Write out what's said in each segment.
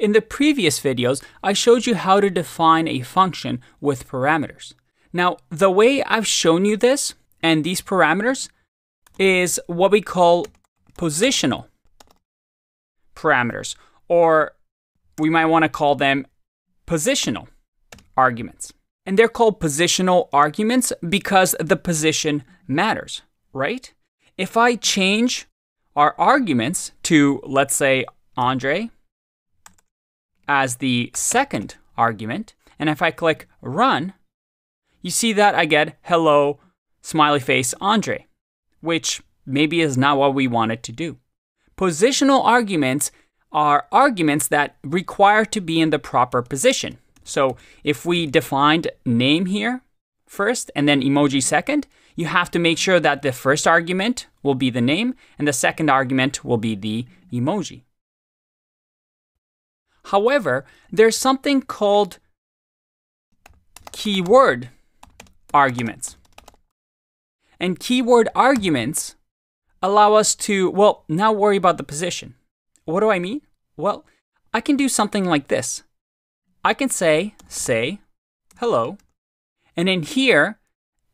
In the previous videos, I showed you how to define a function with parameters. Now, the way I've shown you this and these parameters is what we call positional parameters, or we might want to call them positional arguments. And they're called positional arguments because the position matters, right? If I change our arguments to, let's say, Andre as the second argument, and if I click run, you see that I get hello, smiley face Andre, which maybe is not what we wanted to do. Positional arguments are arguments that require to be in the proper position. So if we defined name here first and then emoji second, you have to make sure that the first argument will be the name and the second argument will be the emoji. However, there's something called keyword arguments. And keyword arguments allow us to, well, now worry about the position. What do I mean? Well, I can do something like this. I can say, say, hello, and in here,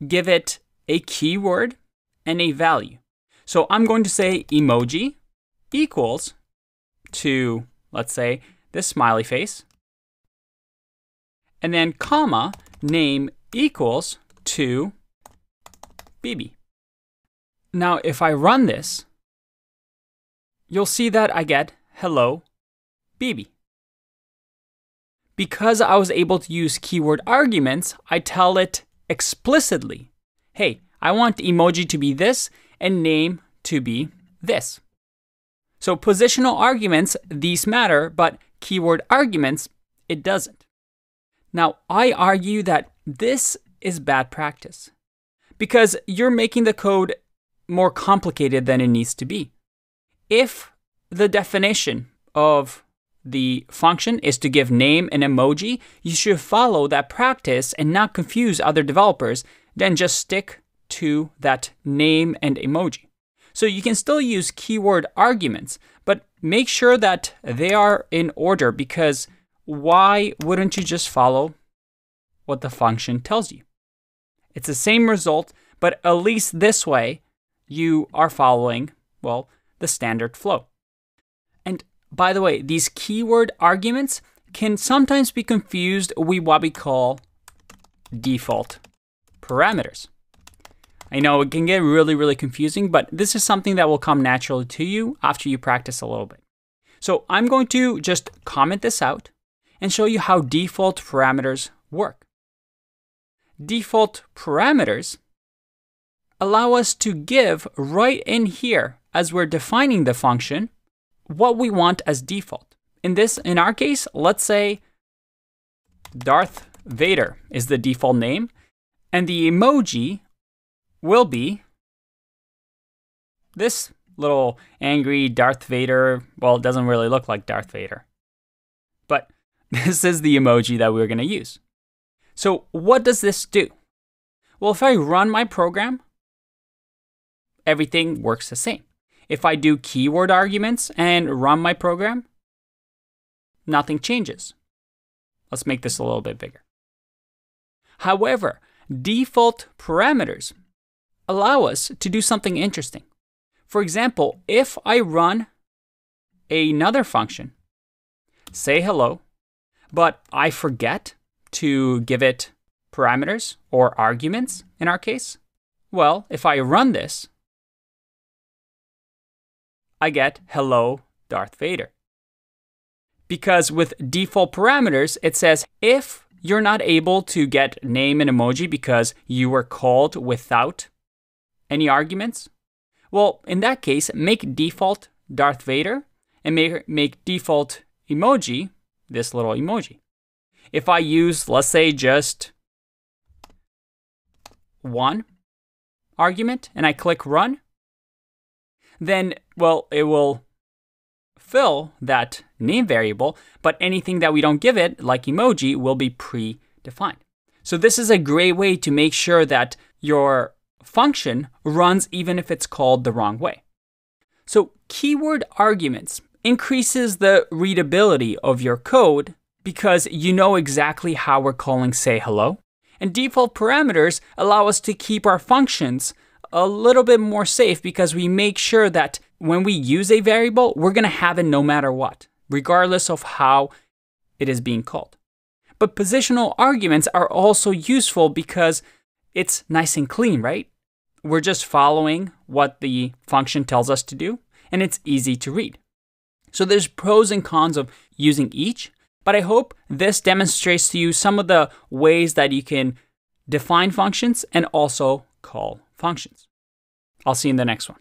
give it a keyword and a value. So I'm going to say emoji equals to, let's say, this smiley face, and then comma, name equals to BB. Now, if I run this, you'll see that I get hello, BB. Because I was able to use keyword arguments, I tell it explicitly, hey, I want emoji to be this and name to be this. So positional arguments, these matter, but keyword arguments, it doesn't. Now, I argue that this is bad practice because you're making the code more complicated than it needs to be. If the definition of the function is to give name and emoji, you should follow that practice and not confuse other developers, then just stick to that name and emoji. So you can still use keyword arguments, but make sure that they are in order because why wouldn't you just follow what the function tells you? It's the same result, but at least this way you are following, well, the standard flow. And by the way, these keyword arguments can sometimes be confused with what we call default parameters. I know it can get really, really confusing, but this is something that will come naturally to you after you practice a little bit. So I'm going to just comment this out and show you how default parameters work. Default parameters allow us to give right in here as we're defining the function what we want as default. In this, in our case, let's say Darth Vader is the default name, and the emoji will be this little angry Darth Vader. Well, it doesn't really look like Darth Vader, but this is the emoji that we're going to use. So what does this do? Well, if I run my program, everything works the same. If I do keyword arguments and run my program, nothing changes. Let's make this a little bit bigger. However, default parameters allow us to do something interesting. For example, if I run another function, say hello, but I forget to give it parameters or arguments in our case, well, if I run this, I get hello Darth Vader. Because with default parameters, it says if you're not able to get name and emoji because you were called without any arguments, well, in that case, make default Darth Vader and make, make default emoji this little emoji. If I use, let's say, just one argument and I click run, then, well, it will fill that name variable, but anything that we don't give it, like emoji, will be predefined. So this is a great way to make sure that your function runs even if it's called the wrong way. So keyword arguments increases the readability of your code because you know exactly how we're calling say hello. And default parameters allow us to keep our functions a little bit more safe because we make sure that when we use a variable, we're going to have it no matter what, regardless of how it is being called. But positional arguments are also useful because it's nice and clean, right? We're just following what the function tells us to do, and it's easy to read. So there's pros and cons of using each, but I hope this demonstrates to you some of the ways that you can define functions and also call functions. I'll see you in the next one.